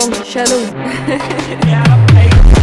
strong, shallow.